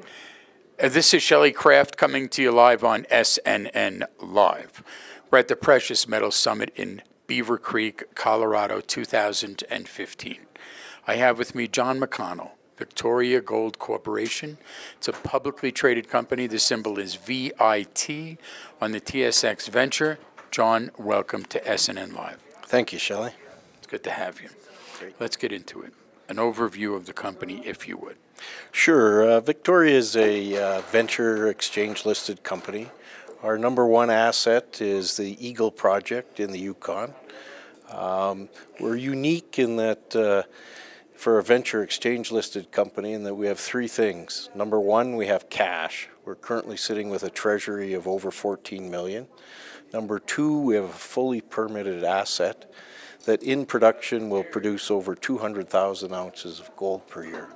Uh, This is Shelley Kraft coming to you live on SNN Live. We're at the Precious Metals Summit in Beaver Creek, Colorado, 2015. I have with me John McConnell, Victoria Gold Corporation. It's a publicly traded company. The symbol is VIT on the TSX Venture. John, welcome to SNN Live. Thank you, Shelley. It's good to have you. Great. Let's get into it. An overview of the company, if you would. Sure. Uh, Victoria is a uh, venture exchange listed company. Our number one asset is the Eagle project in the Yukon. Um, we're unique in that uh, for a venture exchange listed company in that we have three things. Number one, we have cash. We're currently sitting with a treasury of over 14 million. Number two, we have a fully permitted asset that in production will produce over 200,000 ounces of gold per year.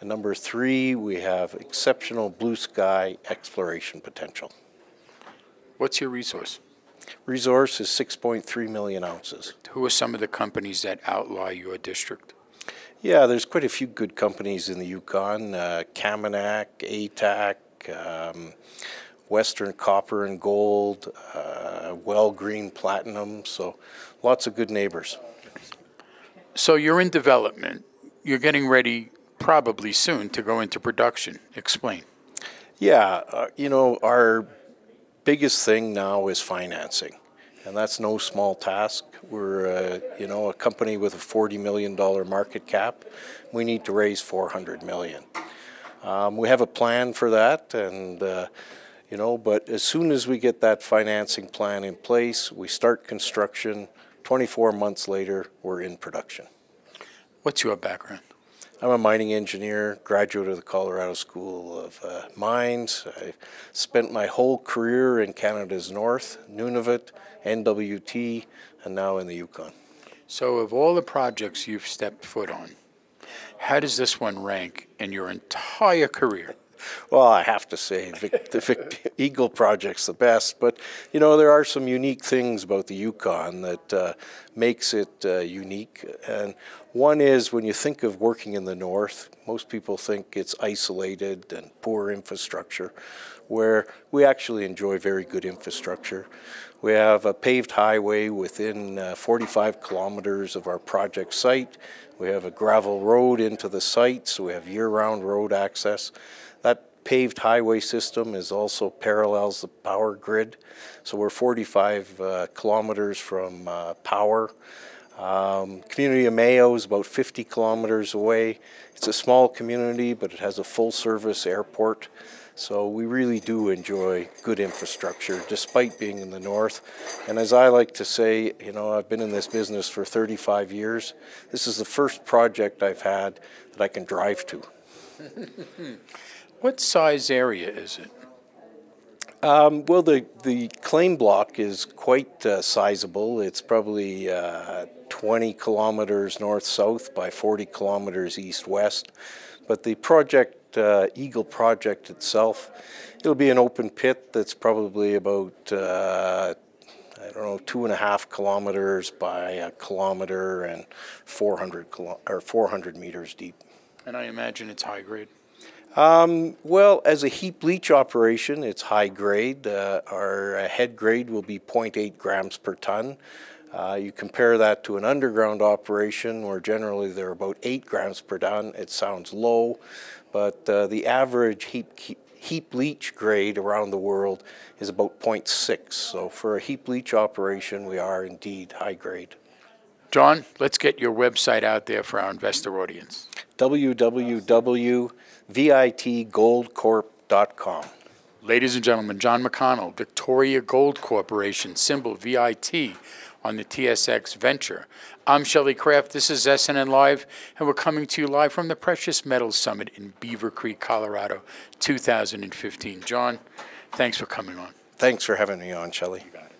And number three, we have exceptional blue sky exploration potential. What's your resource? Resource is 6.3 million ounces. Who are some of the companies that outlie your district? Yeah, there's quite a few good companies in the Yukon uh, Kaminak, ATAC, um, Western Copper and Gold, uh, Wellgreen Platinum, so lots of good neighbors. So you're in development. You're getting ready probably soon to go into production. Explain. Yeah, uh, you know, our biggest thing now is financing, and that's no small task. We're, uh, you know, a company with a $40 million market cap. We need to raise 400 million. Um, we have a plan for that, and uh, you know, but as soon as we get that financing plan in place, we start construction. 24 months later, we're in production. What's your background? I'm a mining engineer, graduate of the Colorado School of uh, Mines. I spent my whole career in Canada's North, Nunavut, NWT, and now in the Yukon. So, of all the projects you've stepped foot on, how does this one rank in your entire career? Well, I have to say, Vic, the Vic Eagle project's the best, but you know there are some unique things about the Yukon that uh, makes it uh, unique. And one is when you think of working in the north, most people think it's isolated and poor infrastructure, where we actually enjoy very good infrastructure. We have a paved highway within uh, 45 kilometers of our project site. We have a gravel road into the site, so we have year-round road access. That paved highway system is also parallels the power grid. So we're 45 uh, kilometers from uh, power. Um, community of Mayo is about 50 kilometers away. It's a small community, but it has a full service airport. So we really do enjoy good infrastructure despite being in the north. And as I like to say, you know, I've been in this business for 35 years. This is the first project I've had that I can drive to. What size area is it? Um, well, the, the claim block is quite uh, sizable. It's probably uh, 20 kilometers north south by 40 kilometers east west. But the project, uh, Eagle project itself, it'll be an open pit that's probably about, uh, I don't know, two and a half kilometers by a kilometer and 400, kilo- or 400 meters deep. And I imagine it's high grade. Um, well, as a heap leach operation, it's high grade. Uh, our uh, head grade will be 0.8 grams per ton. Uh, you compare that to an underground operation where generally they're about 8 grams per ton. It sounds low, but uh, the average heap, heap, heap leach grade around the world is about 0.6. So for a heap leach operation, we are indeed high grade. John, let's get your website out there for our investor audience. www.vitgoldcorp.com. Ladies and gentlemen, John McConnell, Victoria Gold Corporation, symbol VIT on the TSX Venture. I'm Shelley Kraft. This is SNN Live, and we're coming to you live from the Precious Metals Summit in Beaver Creek, Colorado, 2015. John, thanks for coming on. Thanks for having me on, Shelley. You got it.